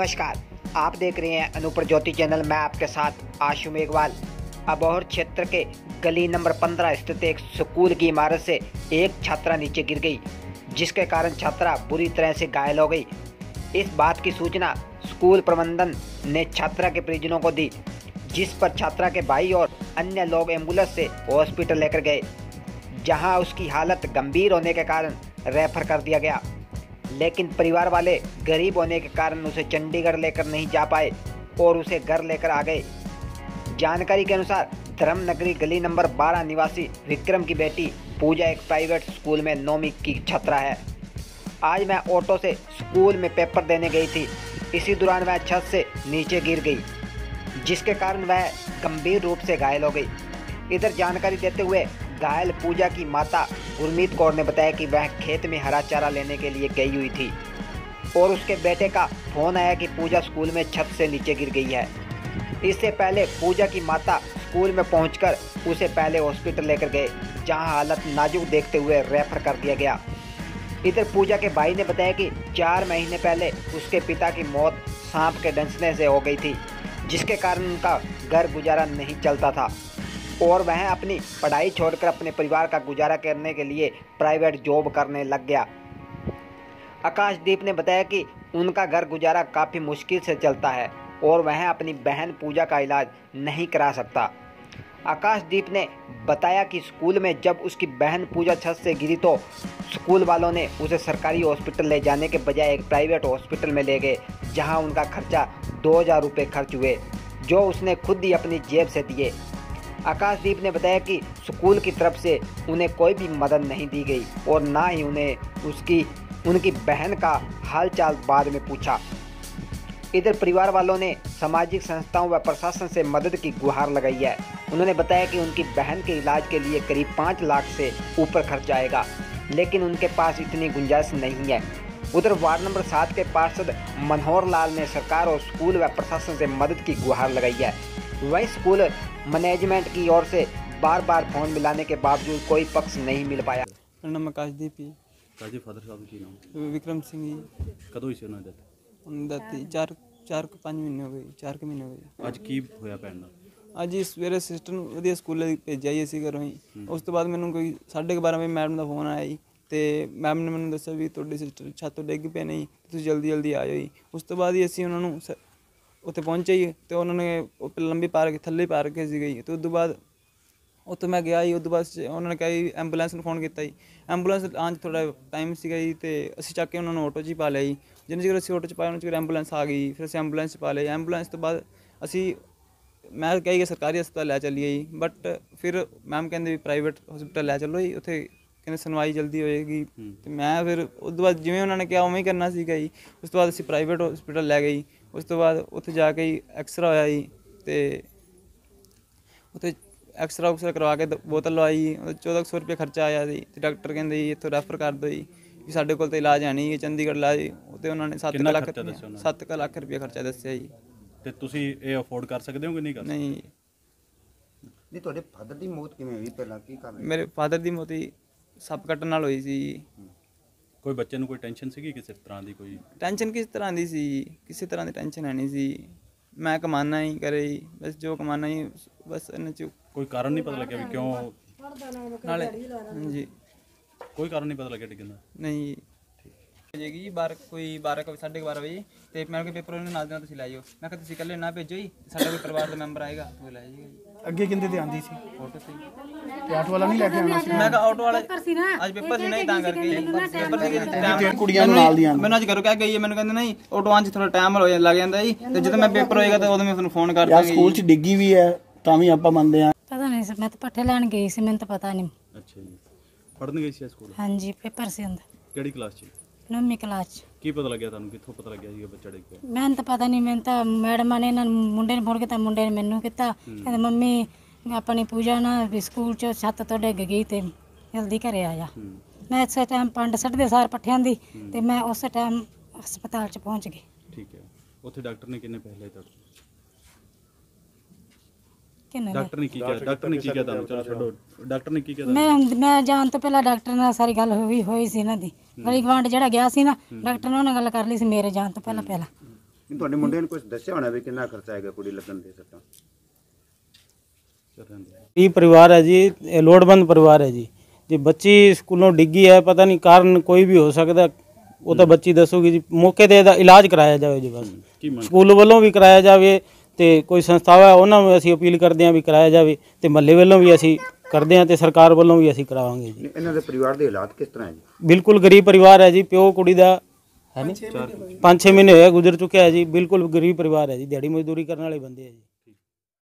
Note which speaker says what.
Speaker 1: नमस्कार। आप देख रहे हैं अनुपर ज्योति चैनल। मैं आपके साथ आशु मेघवाल अबोहर क्षेत्र के गली नंबर 15 स्थित एक स्कूल की इमारत से एक छात्रा नीचे गिर गई, जिसके कारण छात्रा बुरी तरह से घायल हो गई। इस बात की सूचना स्कूल प्रबंधन ने छात्रा के परिजनों को दी, जिस पर छात्रा के भाई और अन्य लोग एंबुलेंस से हॉस्पिटल लेकर गए, जहाँ उसकी हालत गंभीर होने के कारण रेफर कर दिया गया। लेकिन परिवार वाले गरीब होने के कारण उसे चंडीगढ़ लेकर नहीं जा पाए और उसे घर लेकर आ गए। जानकारी के अनुसार धर्म नगरी गली नंबर 12 निवासी विक्रम की बेटी पूजा एक प्राइवेट स्कूल में नौवीं की छात्रा है। आज मैं ऑटो से स्कूल में पेपर देने गई थी। इसी दौरान वह छत से नीचे गिर गई, जिसके कारण वह गंभीर रूप से घायल हो गई। इधर जानकारी देते हुए घायल पूजा की माता गुरमीत कौर ने बताया कि वह खेत में हरा चारा लेने के लिए गई हुई थी और उसके बेटे का फ़ोन आया कि पूजा स्कूल में छत से नीचे गिर गई है। इससे पहले पूजा की माता स्कूल में पहुंचकर उसे पहले हॉस्पिटल लेकर गए, जहाँ हालत नाजुक देखते हुए रेफर कर दिया गया। इधर पूजा के भाई ने बताया कि चार महीने पहले उसके पिता की मौत सांप के डंसने से हो गई थी, जिसके कारण उनका घर गुजारा नहीं चलता था। और वह अपनी पढ़ाई छोड़कर अपने परिवार का गुजारा करने के लिए प्राइवेट जॉब करने लग गया। आकाशदीप ने बताया कि उनका घर गुजारा काफ़ी मुश्किल से चलता है और वह अपनी बहन पूजा का इलाज नहीं करा सकता। आकाशदीप ने बताया कि स्कूल में जब उसकी बहन पूजा छत से गिरी तो स्कूल वालों ने उसे सरकारी हॉस्पिटल ले जाने के बजाय एक प्राइवेट हॉस्पिटल में ले गए, जहाँ उनका खर्चा दो हज़ार रुपये खर्च हुए, जो उसने खुद ही अपनी जेब से दिए। आकाशदीप ने बताया कि स्कूल की तरफ़ से उन्हें कोई भी मदद नहीं दी गई और ना ही उन्हें उसकी, उनकी बहन का हालचाल बाद में पूछा। इधर परिवार वालों ने सामाजिक संस्थाओं व प्रशासन से मदद की गुहार लगाई है। उन्होंने बताया कि उनकी बहन के इलाज के लिए करीब पाँच लाख से ऊपर खर्च आएगा, लेकिन उनके पास इतनी गुंजाइश नहीं है। उधर वार्ड नंबर सात के पार्षद मनोहर लाल ने सरकार और स्कूल व प्रशासन से मदद की गुहार लगाई है। वहीं स्कूल मैनेजमेंट की ओर से बार बार फोन मिलाने के बावजूद कोई पक्ष नहीं मिल पाया
Speaker 2: ਮੇਰਾ ਨਾਮ ਆਕਾਸ਼ਦੀਪ ਜੀ
Speaker 3: ਕਾਜੀ ਫਾਦਰ ਸਾਹਿਬ ਕੀ ਨਾਮ
Speaker 2: ਵਿਕਰਮ ਸਿੰਘ ਜੀ
Speaker 3: ਕਦੋਂ ਹੋਈ ਸੀ ਉਹਨਾਂ ਦੇ
Speaker 2: ਉਹਨਾਂ ਦਾ ਤੇ ਚਾਰ ਚਾਰ ਕੁ ਪੰਜ ਮਹੀਨੇ ਹੋ ਗਏ ਚਾਰ ਕੁ ਮਹੀਨੇ ਹੋ ਗਏ
Speaker 3: ਅੱਜ ਕੀ ਹੋਇਆ ਭੈਣ ਨਾਲ
Speaker 2: ਅੱਜ ਹੀ ਸਵੇਰੇ ਸਿਸਟਰ ਨੂੰ ਵਧੀਆ ਸਕੂਲੇ ਭੇਜਿਆ ਜੀ ਅਸੀਂ ਘਰੋਂ ਹੀ ਉਸ ਤੋਂ ਬਾਅਦ ਮੈਨੂੰ ਕੋਈ 12:30 ਵਜੇ ਮੈਡਮ ਦਾ ਫੋਨ ਆਇਆ ਜੀ ਤੇ ਮੈਮ ਨੇ ਮੈਨੂੰ ਦੱਸਿਆ ਵੀ ਤੁਹਾਡੀ ਸਿਸਟਰ ਛੱਤ ਤੋਂ ਡਿੱਗ ਪਏ ਨੇ ਜੀ ਤੁਸੀਂ ਜਲਦੀ ਜਲਦੀ ਆ ਜਾਓ ਜੀ ਉਸ ਤੋਂ ਬਾਅਦ ਹੀ ਅਸੀਂ ਉਹਨਾਂ ਨੂੰ ਸ- ਉੱਥੇ ਪਹੁੰਚੇ ਜੀ ਤੇ ਉਹਨਾਂ ਨੇ ਉਹ ਲੰਬੀ ਪਾਰ ਕੇ ਥੱਲੇ ਪਾਰ ਕੇ ਸੀ ਗਈ ਤੇ ਉਸ ਤੋਂ ਬਾਅਦ ਉੱਥੇ ਮੈਂ ਗਿਆ ਜੀ ਉਸ ਤੋਂ ਬਾਅਦ ਉਹਨਾਂ ਨੇ ਕਿਹਾ ਜੀ ਐਂਬੂਲੈਂਸ ਨੂੰ ਫੋਨ ਕੀਤਾ ਜੀ। ਐਂਬੂਲੈਂਸ ਆਉਣ 'ਚ ਥੋੜਾ ਟਾਈਮ ਸੀਗਾ ਜੀ ਤੇ ਅਸੀਂ ਚੱਕ ਕੇ ਉਹਨਾਂ ਨੂੰ ਆਟੋ 'ਚ ਹੀ ਪਾ ਲਿਆ ਜੀ। ਜਿੰਨੇ ਚਿਰ ਅਸੀਂ ਆਟੋ 'ਚ ਪਾਇਆ ਉਹਨਾਂ ਚਿਰ ਐਂਬੂਲੈਂਸ ਆ ਗਈ। ਫਿਰ ਅਸੀਂ ਐਂਬੂਲੈਂਸ 'ਚ ਪਾ ਲਿਆ ਐਂਬੂਲੈਂਸ ਤੋਂ ਬਾਅਦ ਅਸੀਂ ਮੈਂ ਕਹੀ ਕਿ ਸਰਕਾਰੀ ਹਸਪਤਾਲ ਲੈ ਚੱਲੀਏ ਜੀ। ਬਟ ਫਿਰ ਮੈਮ ਕਹਿੰਦੇ ਵੀ ਪ੍ਰਾਈਵੇਟ ਹਸਪਤਾਲ ਲੈ ਚੱਲੋ ਜੀ। ਉੱਥੇ ਕਹਿੰਦੇ ਸੁਣਵਾਈ ਜਲਦੀ ਹੋਏਗੀ। ਤੇ ਮੈਂ ਫਿਰ ਉਸ ਤੋਂ ਬਾਅਦ ਜਿਵੇਂ ਉਹਨਾਂ ਨੇ ਕਿਹਾ ਉਵੇਂ ਹੀ ਕਰਨਾ ਸੀਗਾ ਜੀ। ਉਸ ਤੋਂ ਬਾਅਦ ਅਸੀਂ ਪ੍ਰਾਈਵੇਟ ਹਸਪਤਾਲ ਲੈ ਗਏ ਜੀ। ਉਸ ਤੋਂ ਬਾਅਦ ਉੱਥੇ ਜਾ ਕੇ ਹੀ ਐਕਸਰਾ ਹੋਇਆ ਜੀ ਤੇ ਉੱਥੇ ਐਕਸਰਾ ਉਕਸਰਾ ਕਰਵਾ ਕੇ ਦ- ਬੋਤਲ ਲਵਾਈ ਉਹਦਾ 1400 ਰੁਪਏ ਖਰਚਾ ਆਇਆ ਸੀ ਤੇ ਡਾਕਟਰ ਕਹਿੰਦੇ ਜੀ ਇੱਥੋਂ ਰੈਫਰ ਕਰ ਦਿਓ ਜੀ ਵੀ ਸਾਡੇ ਕੋਲ ਤਾਂ ਇਲਾਜ ਹੈ ਨਹੀਂ ਚੰਡੀਗੜ੍ਹ ਇਲਾਜ ਤੇ ਉਹਨਾਂ ਨੇ 7
Speaker 3: ਕਿੰਨਾ
Speaker 2: ਲੱਖ
Speaker 3: ਖਰਚਾ ਦੱਸਿਆ ਉਹਨਾਂ ਨੇ?
Speaker 2: 7 ਲੱਖ ਰੁਪਏ ਖਰਚਾ ਦੱਸਿਆ ਜੀ।
Speaker 3: ਤੇ ਤੁਸੀਂ ਇਹ ਅਫੋਰਡ ਕਰ ਸਕਦੇ ਹੋ ਕਿ ਨਹੀਂ ਕਰ ਸਕਦੇ?
Speaker 2: ਨਹੀਂ
Speaker 4: ਨਹੀਂ ਤੁਹਾਡੇ ਫਾਦਰ ਦੀ ਮੌਤ ਕਿਵੇਂ ਹੋਈ? ਪਹਿਲਾਂ ਕੀ ਕਾਰਨ?
Speaker 2: ਮੇਰੇ ਫਾਦਰ ਦੀ ਮੌਤ ਹੀ ਸੱਪ ਕੱਟਣ ਨਾਲ ਹੋਈ ਸੀ
Speaker 3: ਕੋਈ ਬੱਚੇ ਨੂੰ ਕੋਈ ਟੈਨਸ਼ਨ ਸੀਗੀ ਕਿਸੇ ਤਰ੍ਹਾਂ ਦੀ ਕੋਈ?
Speaker 2: ਟੈਨਸ਼ਨ ਕਿਸ ਤਰ੍ਹਾਂ ਦੀ ਸੀ? ਕਿਸੇ ਤਰ੍ਹਾਂ ਦੀ ਟੈਨਸ਼ਨ ਹੈ ਨਹੀਂ ਸੀ। ਮੈਂ ਕਮਾਨਾ ਹੀ ਕਰੇ ਬਸ ਜੋ ਕਮਾਨਾ ਹੀ ਬਸ ਇਹਨਾਂ ਚ
Speaker 3: ਕੋਈ ਕਾਰਨ ਨਹੀਂ ਪਤਾ ਲੱਗਿਆ ਵੀ ਕਿਉਂ?
Speaker 2: ਨਾਲੇ ਹਾਂਜੀ।
Speaker 3: ਕੋਈ ਕਾਰਨ ਨਹੀਂ ਪਤਾ ਲੱਗਿਆ ਡਿੱਗਣ ਦਾ?
Speaker 2: ਨਹੀਂ ਜੇਗੀ ਜੀ ਬਾਰ ਕੋਈ 12 ਕੋ 12:30 ਵਜੇ। ਤੇ ਮੈਂ ਕਿਹਾ ਪੇਪਰ ਉਹਨੇ ਨਾਲ ਦੇਣਾ ਤੁਸੀਂ ਲੈ ਜਾਓ। ਮੈਂ ਕਿਹਾ ਤੁਸੀਂ ਇਕੱਲੇ ਨਾ ਭੇਜੋ ਜੀ। ਸਾਡਾ ਕੋਈ ਪਰਿਵਾਰ ਦਾ ਮੈਂਬਰ ਆਏਗਾ ਉਹ ਲੈ ਜਾਏਗਾ ਜੀ।
Speaker 5: ਅੱਗੇ ਕਿੰਦੇ ਤੇ ਆਂਦੀ ਸੀ।
Speaker 2: ਤੇ
Speaker 5: ਆਟੋ ਵਾਲਾ ਨਹੀਂ ਲੈ ਕੇ ਆਉਣਾ ਸੀ।
Speaker 2: ਮੈਂ ਕਿਹਾ ਆਟੋ ਵਾਲਾ ਅੱਜ ਪੇਪਰ ਸੀ ਨਹੀਂ ਤਾਂ ਕਰਕੇ। ਪੇਪਰ ਸੀ
Speaker 5: ਤੇ ਕੁੜੀਆਂ ਨੂੰ ਨਾਲ ਦੀਆਂ
Speaker 2: ਮੈਨੂੰ ਅੱਜ ਘਰੋਂ ਕਹਿ ਗਈ ਹੈ ਮੈਨੂੰ ਕਹਿੰਦੇ ਨਹੀਂ ਆਟੋ ਆਂ ਚ ਥੋੜਾ ਟਾਈਮ ਹੋ ਲੱਗ ਜਾਂਦਾ ਜੀ। ਤੇ ਜਦੋਂ ਮੈਂ ਪੇਪਰ ਹੋਏਗਾ ਤਾਂ ਉਦੋਂ ਮੈਂ ਤੁਹਾਨੂੰ ਫੋਨ ਕਰ
Speaker 5: ਯਾਰ
Speaker 2: ਦਾਂਗੀ
Speaker 5: ਸਕੂਲ 'ਚ ਡਿੱਗੀ ਵੀ ਹੈ ਤਾਂ ਵੀ ਆਪਾਂ ਮੰਨਦੇ ਆ
Speaker 6: ਪਤਾ ਨਹੀਂ ਸੀ ਮੈਂ ਤਾਂ ਪੱਠੇ ਲੈਣ ਗਈ ਸੀ ਮੈਨੂੰ ਤਾਂ ਪਤਾ ਨਹੀਂ।
Speaker 3: ਅੱਛਾ ਜੀ। ਪੜਨ ਗਈ ਸੀ ਸਕੂਲ
Speaker 6: ਹਾਂਜੀ ਪੇਪਰ ਸੀ ਹੁੰਦਾ
Speaker 3: ਕਿਹੜੀ ਕਲਾਸ 'ਚ?
Speaker 6: ਨੌਵੀਂ ਕਲਾਸ ਚ।
Speaker 3: ਕੀ ਪਤਾ ਲੱਗਿਆ ਤੁਹਾਨੂੰ? ਕਿੱਥੋਂ ਪਤਾ ਲੱਗਿਆ ਸੀ ਬੱਚਾ ਡਿੱਗ ਪਿਆ
Speaker 6: ਮੈਨੂੰ ਤਾਂ ਪਤਾ ਨਹੀਂ ਮੈਨੂੰ ਤਾਂ ਮੈਡਮਾਂ ਨੇ ਇਹਨਾਂ ਨੂੰ ਮੁੰਡੇ ਨੇ ਫੋਨ ਕੀਤਾ ਮੁੰਡੇ ਨੇ ਮੈਨੂੰ ਕੀਤਾ। ਕਹਿੰਦੇ ਮੰਮੀ ਆਪਣੀ ਪੂਜਾ ਨਾ ਵੀ ਸਕੂਲ ਚ ਛੱਤ ਤੋਂ ਡਿੱਗ ਗਈ ਤੇ ਜਲਦੀ ਘਰੇ ਆ ਜਾ।
Speaker 3: ਹੂੰ।
Speaker 6: ਮੈਂ ਇਸੇ ਟਾਈਮ ਪੰਡ ਸੱਟਦੇ ਸਾਰ ਪੱਠਿਆਂ ਦੀ ਤੇ ਮੈਂ ਉਸੇ ਟਾਈਮ ਹਸਪਤਾਲ ਚ ਪਹੁੰਚ ਗਈ।
Speaker 3: ਠੀਕ ਹੈ। ਉੱਥੇ ਡਾਕਟਰ ਨੇ ਕਿੰਨੇ ਪੈਸੇ ਲਏ ਤੁਹਾਡੇ
Speaker 6: ਕਿੰਨੇ
Speaker 3: ਡਾਕਟਰ ਨੇ ਕੀ ਕਿਹਾ? ਡਾਕਟਰ ਨੇ ਕੀ ਕਿਹਾ ਤੁਹਾਨੂੰ? ਚਲੋ ਛੱਡੋ। ਡਾਕਟਰ ਨੇ ਕੀ ਕਿਹਾ
Speaker 6: ਮੈਂ ਮੈਂ ਜਾਣ ਤੋਂ ਪਹਿਲਾਂ ਡਾਕਟਰ ਨਾਲ ਸਾਰੀ ਗੱਲ ਹੋਈ ਹੋਈ ਸੀ ਇਹਨਾਂ ਦੀ। ਗਲੀ ਗਵਾਂਡ ਜਿਹੜਾ ਗਿਆ ਸੀ ਨਾ ਡਾਕਟਰ ਨੇ ਉਹਨਾਂ ਗੱਲ ਕਰ ਲਈ ਸੀ ਮੇਰੇ ਜਾਣ ਤੋਂ ਪਹਿਲਾਂ ਪਹਿਲਾਂ।
Speaker 4: ਨਹੀਂ ਤੁਹਾਡੇ ਮੁੰਡੇ ਨੂੰ ਕੁਝ ਦੱਸਿਆ ਹੋਣਾ ਵੀ ਕਿੰਨਾ ਖਰਚਾ ਆਏਗਾ ਕੁੜੀ ਲੱਗਣ ਦੇ ਸੱਟਾਂ?
Speaker 3: ਚੱਲ ਰਹਿੰਦੇ ਆ।
Speaker 7: ਇਹ ਪਰਿਵਾਰ ਹੈ ਜੀ ਇਹ ਲੋੜਵੰਦ ਪਰਿਵਾਰ ਹੈ ਜੀ। ਜੇ ਬੱਚੀ ਸਕੂਲੋਂ ਡਿੱਗੀ ਹੈ ਪਤਾ ਨਹੀਂ ਕਾਰਨ ਕੋਈ ਵੀ ਹੋ ਸਕਦਾ ਉਹ ਤਾਂ ਬੱਚੀ ਦੱਸੂਗੀ ਜੀ। ਮੌਕੇ ਤੇ ਇਹਦਾ ਇਲਾਜ ਕਰਾਇਆ ਜਾਵੇ ਜੀ ਬਸ।
Speaker 3: ਕੀ ਮੰਗ
Speaker 7: ਸਕੂਲ ਵੱਲੋਂ ਵੀ ਕਰਾਇਆ ਜਾਵੇ ਤੇ ਕੋਈ ਸੰਸਥਾਵਾਂ ਹੈ, ਉਹਨਾਂ ਨੂੰ ਅਸੀਂ ਅਪੀਲ ਕਰਦੇ ਹਾਂ ਵੀ ਕਰਾਇਆ ਜਾਵੇ ਤੇ ਮਹੱਲੇ ਵੱਲੋਂ ਵੀ ਅਸੀਂ ਕਰਦੇ ਹਾਂ ਤੇ ਸਰਕਾਰ ਵੱਲੋਂ ਵੀ ਅਸੀਂ ਕਰਾਵਾਂਗੇ ਜੀ।
Speaker 4: ਇਹਨਾਂ ਦੇ ਪਰਿਵਾਰ ਦੇ ਹਾਲਾਤ ਕਿਸ ਤਰ੍ਹਾਂ ਹੈ ਜੀ?
Speaker 7: ਬਿਲਕੁਲ ਗਰੀਬ ਪਰਿਵਾਰ ਹੈ ਜੀ ਪਿਓ ਕੁੜੀ ਦਾ ਹੈ ਨਹੀਂ 5-6 ਮਹੀਨੇ ਹੋਏ ਗੁਜ਼ਰ ਚੁੱਕਿਆ ਹੈ ਜੀ ਬਿਲਕੁਲ ਗਰੀਬ ਪਰਿਵਾਰ ਹੈ ਜੀ ਦਿਹਾੜੀ ਮਜ਼ਦੂਰੀ ਕਰਨ ਵਾਲੇ ਬੰਦੇ ਹੈ ਜੀ।